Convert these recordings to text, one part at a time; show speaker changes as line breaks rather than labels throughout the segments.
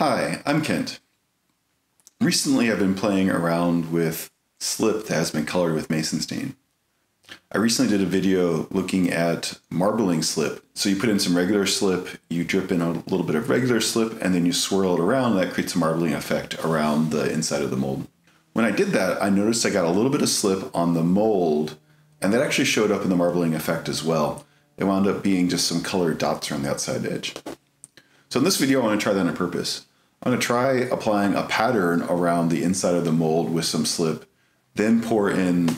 Hi, I'm Kent. Recently, I've been playing around with slip that has been colored with mason stain. I recently did a video looking at marbling slip. So you put in some regular slip, you drip in a little bit of regular slip, and then you swirl it around. that creates a marbling effect around the inside of the mold. When I did that, I noticed I got a little bit of slip on the mold, and that actually showed up in the marbling effect as well. It wound up being just some colored dots around the outside edge. So in this video, I want to try that on purpose. I'm going to try applying a pattern around the inside of the mold with some slip, then pour in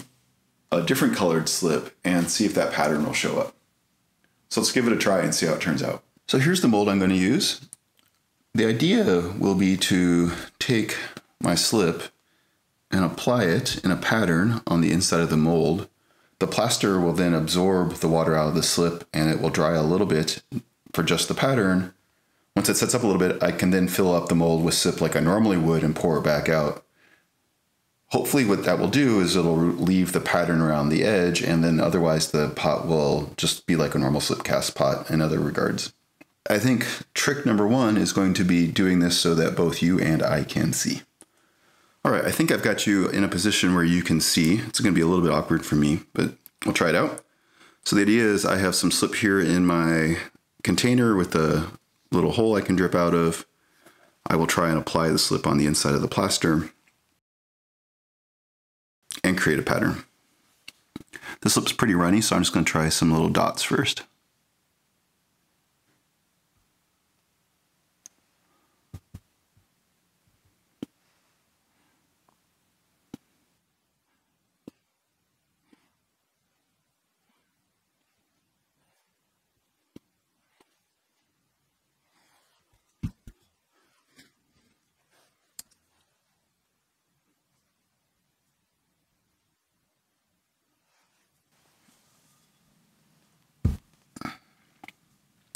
a different colored slip and see if that pattern will show up. So let's give it a try and see how it turns out. So here's the mold I'm going to use. The idea will be to take my slip and apply it in a pattern on the inside of the mold. The plaster will then absorb the water out of the slip and it will dry a little bit for just the pattern once it sets up a little bit, I can then fill up the mold with slip like I normally would and pour it back out. Hopefully what that will do is it'll leave the pattern around the edge and then otherwise the pot will just be like a normal slip cast pot in other regards. I think trick number one is going to be doing this so that both you and I can see. All right, I think I've got you in a position where you can see. It's gonna be a little bit awkward for me, but we'll try it out. So the idea is I have some slip here in my container with the little hole I can drip out of. I will try and apply the slip on the inside of the plaster and create a pattern. This looks pretty runny, so I'm just going to try some little dots first.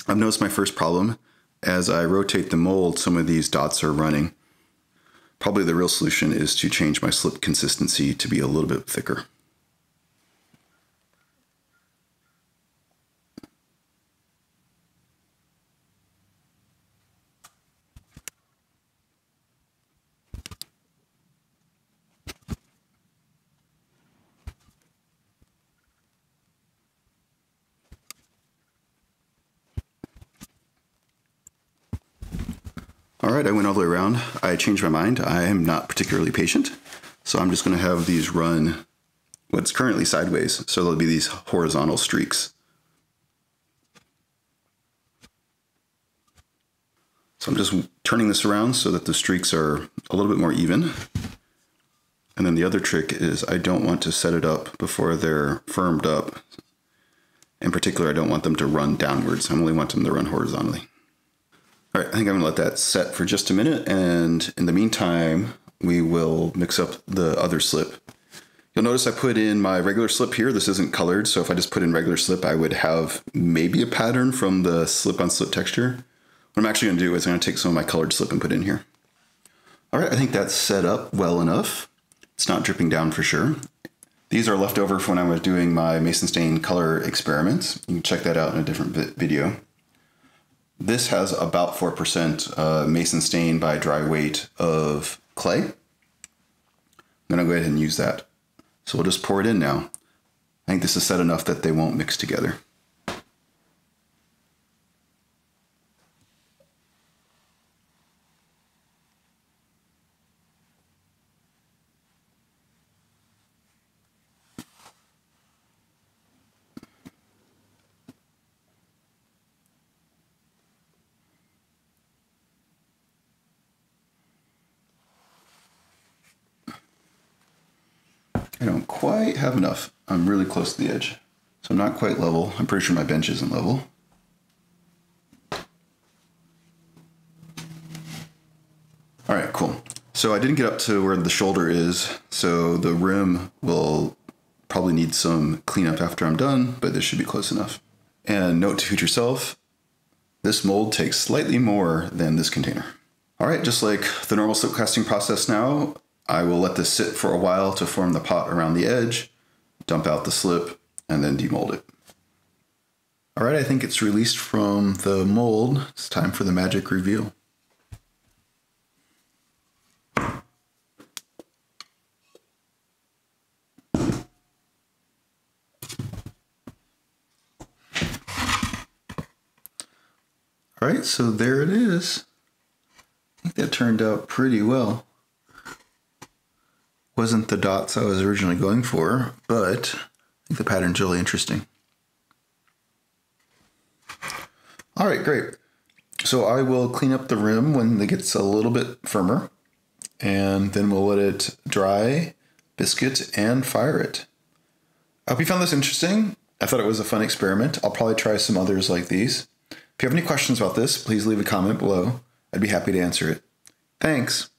I've noticed my first problem. As I rotate the mold, some of these dots are running. Probably the real solution is to change my slip consistency to be a little bit thicker. Right, I went all the way around. I changed my mind. I am not particularly patient. So I'm just gonna have these run what's currently sideways. So there'll be these horizontal streaks. So I'm just turning this around so that the streaks are a little bit more even. And then the other trick is I don't want to set it up before they're firmed up. In particular, I don't want them to run downwards. I only want them to run horizontally. All right, I think I'm gonna let that set for just a minute. And in the meantime, we will mix up the other slip. You'll notice I put in my regular slip here. This isn't colored, so if I just put in regular slip, I would have maybe a pattern from the slip on slip texture. What I'm actually gonna do is I'm gonna take some of my colored slip and put in here. All right, I think that's set up well enough. It's not dripping down for sure. These are left over from when I was doing my Mason Stain color experiments. You can check that out in a different video. This has about 4% uh, mason stain by dry weight of clay. I'm going to go ahead and use that. So we'll just pour it in now. I think this is set enough that they won't mix together. I don't quite have enough. I'm really close to the edge. So I'm not quite level. I'm pretty sure my bench isn't level. All right, cool. So I didn't get up to where the shoulder is, so the rim will probably need some cleanup after I'm done, but this should be close enough. And note to future self, this mold takes slightly more than this container. All right, just like the normal slip casting process now, I will let this sit for a while to form the pot around the edge, dump out the slip, and then demold it. All right, I think it's released from the mold. It's time for the magic reveal. All right, so there it is. I think that turned out pretty well. Wasn't the dots I was originally going for, but I think the pattern's really interesting. All right, great. So I will clean up the rim when it gets a little bit firmer, and then we'll let it dry, bisque it, and fire it. I hope you found this interesting. I thought it was a fun experiment. I'll probably try some others like these. If you have any questions about this, please leave a comment below. I'd be happy to answer it. Thanks.